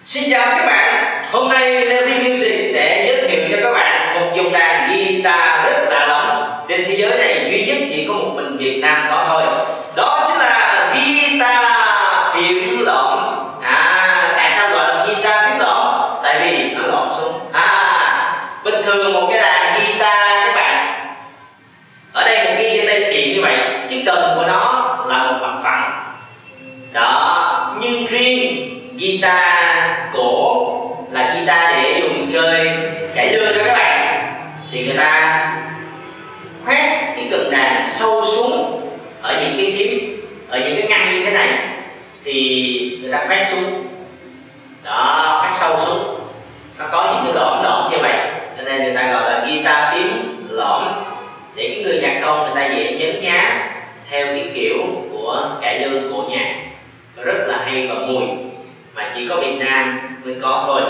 Xin chào các bạn, hôm nay Levi Music sẽ giới thiệu cho các bạn một dòng đàn guitar rất lạ lẫm Trên thế giới này duy nhất chỉ có một mình Việt Nam có thôi. Đó cải lương cho các bạn, thì người ta khoét cái cực đàn sâu xuống ở những cái phím, ở những cái ngăn như thế này, thì người ta khoét xuống. Đó, khoét sâu xuống. Nó có những cái lõm lõm như vậy, cho nên người ta gọi là guitar phím lõm, để cái người nhạc công người ta dễ nhấn nhá theo cái kiểu của cải lương cổ nhạc. Rất là hay và mùi, mà chỉ có Việt Nam mới có thôi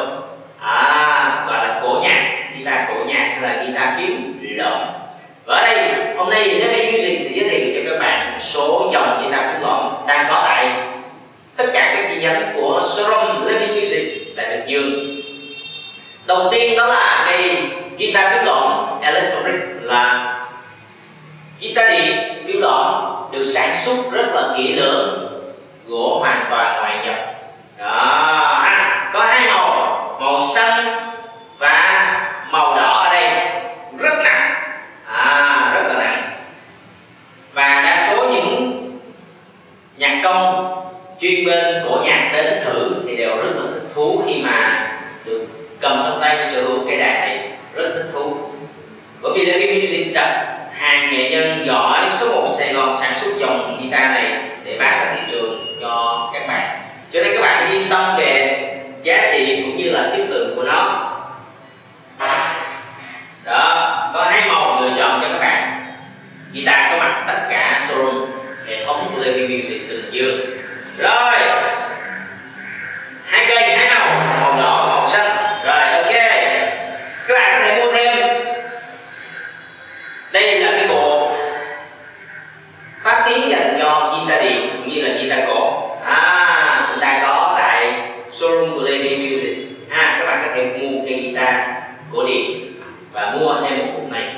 à, gọi là cổ nhạc guitar cổ nhạc hay là guitar phím lõm và ở đây, hôm nay Levi Music sẽ giới thiệu cho các bạn một số dòng guitar phím lõm đang có tại tất cả các chi nhánh của showroom Levi Music tại Bình Dương. Đầu tiên đó là cây guitar phím lõm electric là guitar điện phím lõm được sản xuất rất là kỹ lưỡng, gỗ hoàn toàn ngoại nhập. Đó à, có hai màu màu xanh và màu đỏ ở đây rất nặng à, rất là nặng và đa số những nhạc công chuyên bên của nhạc đến thử thì đều rất là thích thú khi mà được cầm trong tay sở hữu cây đàn này. Rất thích thú. Bởi vì đây cái music đặt hàng nghệ nhân giỏi số 1 Sài Gòn sản xuất dòng guitar này để bán ra thị trường cho các bạn. Cho nên các bạn yên tâm về giá trị cũng như là chất lượng của nó. Cho guitar điện cũng như là guitar cổ à chúng ta có tại showroom của Lady Music. À các bạn có thể mua cây guitar cổ điện và mua thêm một cục này.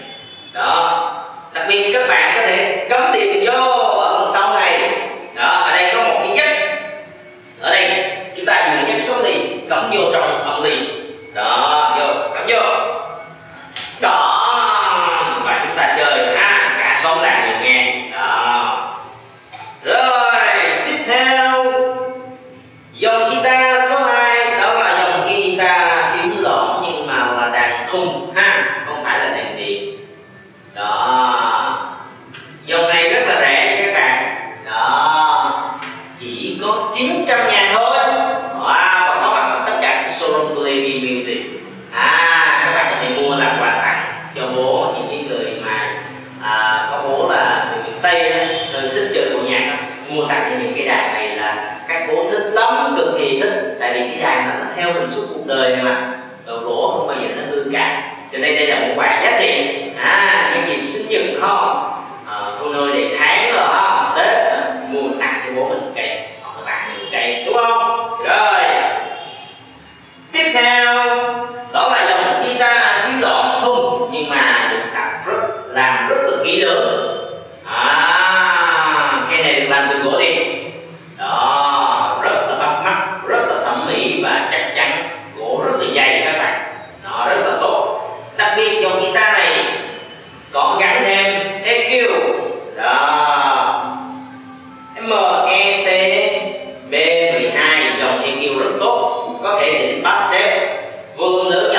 Đó. Đặc biệt các bạn dòng guitar số 2 đó là dòng guitar phím lỗ nhưng mà là đàn thùng ha, không phải là đàn điện đó. Dòng này rất là rẻ các bạn. Đó. Chỉ có 900 ngàn thôi wow, và có mặt ở tất cả các showroom của Levi Music à các bạn có thể mua làm quà tặng cho bố những cái người mà à, có bố là người miền Tây đó, hơi thích chơi cổ nhạc đó. mua tặng cho những cái đàn này là các bố thích lắm cực kỳ thích tại vì cái đàn này nó theo mình suốt đời mà. Đồ gỗ không bao giờ nó hư cả. Cho nên đây là một quà giá trị. À nhân dịp sinh nhật không à, thu nuôi để tháng rồi không tết à, mua tặng cho bố mình cây hoặc là bạn mình cây đúng không rồi tiếp theo đó là dòng guitar phím lõm thun nhưng mà được đặt rất làm rất là kỹ lưỡng à cây này được làm từ gỗ điện đó rất là bắt mắt rất là thẩm mỹ và chắc chắn gỗ rất là dày các bạn đó rất là tốt đặc biệt dòng guitar này có gắn thêm EQ đó. MET B12 dòng EQ rất tốt, có thể chỉnh bắt chép vương lớn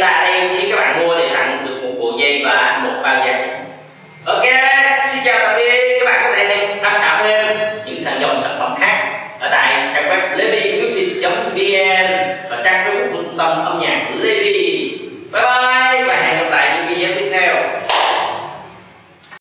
ta đây khi các bạn mua thì tặng được một bộ dây và một bao jazz ok, xin chào tạm biệt. Các bạn có thể thêm tham khảo thêm những sản dòng sản phẩm khác ở tại trang web levymusic vn và trang facebook của trung tâm âm nhạc Levy